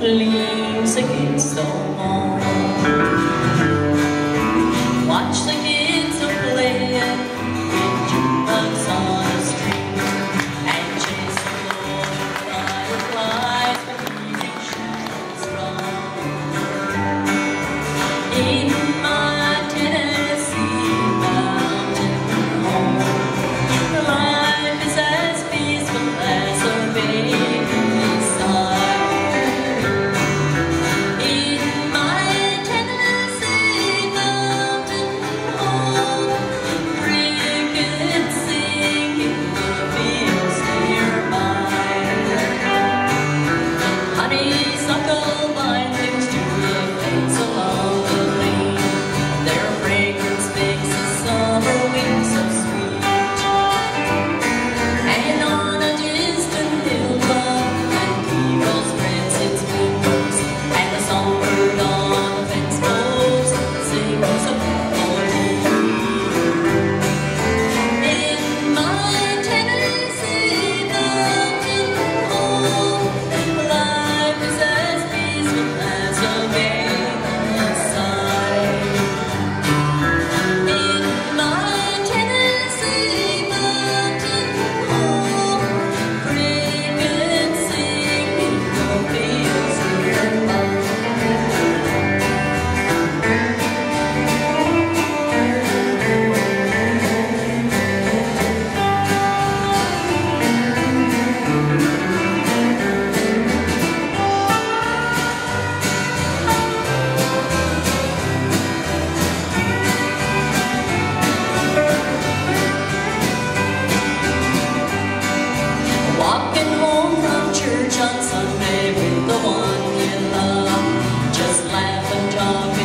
leans against the wall. strong.